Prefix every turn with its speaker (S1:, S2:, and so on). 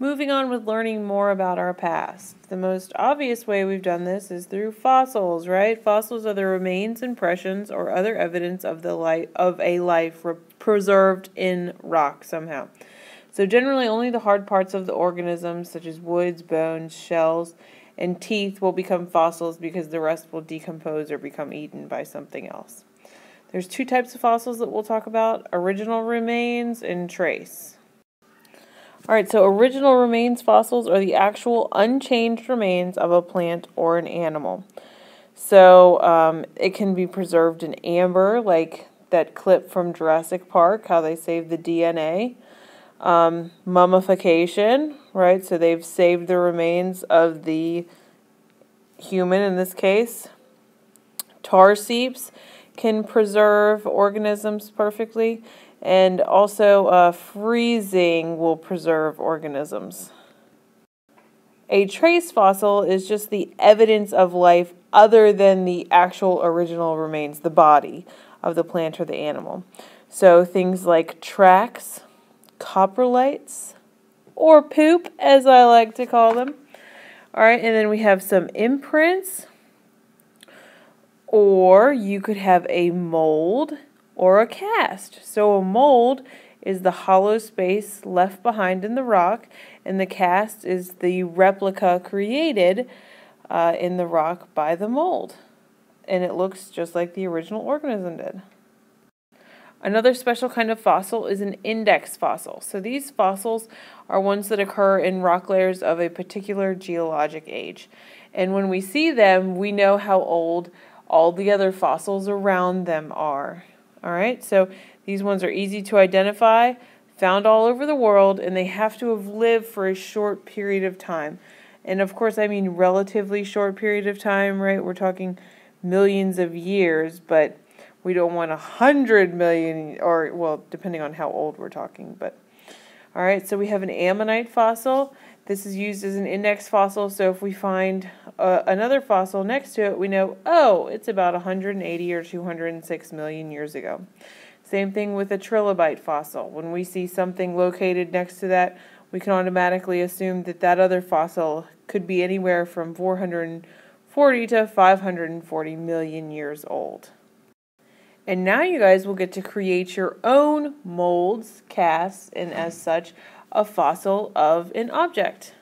S1: Moving on with learning more about our past. The most obvious way we've done this is through fossils, right? Fossils are the remains, impressions, or other evidence of the life of a life preserved in rock somehow. So generally only the hard parts of the organism such as woods, bones, shells, and teeth will become fossils because the rest will decompose or become eaten by something else. There's two types of fossils that we'll talk about, original remains and trace. All right, so original remains fossils are the actual unchanged remains of a plant or an animal. So um, it can be preserved in amber, like that clip from Jurassic Park, how they saved the DNA. Um, mummification, right? So they've saved the remains of the human in this case. Tar seeps can preserve organisms perfectly. And also, uh, freezing will preserve organisms. A trace fossil is just the evidence of life other than the actual original remains, the body of the plant or the animal. So things like tracks, coprolites, or poop, as I like to call them. All right, and then we have some imprints, or you could have a mold or a cast. So a mold is the hollow space left behind in the rock, and the cast is the replica created uh, in the rock by the mold. And it looks just like the original organism did. Another special kind of fossil is an index fossil. So these fossils are ones that occur in rock layers of a particular geologic age. And when we see them, we know how old all the other fossils around them are. All right, so these ones are easy to identify, found all over the world, and they have to have lived for a short period of time. And of course, I mean relatively short period of time, right? We're talking millions of years, but we don't want a hundred million, or well, depending on how old we're talking. But all right, so we have an ammonite fossil. This is used as an index fossil, so if we find uh, another fossil next to it, we know, oh, it's about 180 or 206 million years ago. Same thing with a trilobite fossil. When we see something located next to that, we can automatically assume that that other fossil could be anywhere from 440 to 540 million years old. And now you guys will get to create your own molds, casts, and as such, a fossil of an object.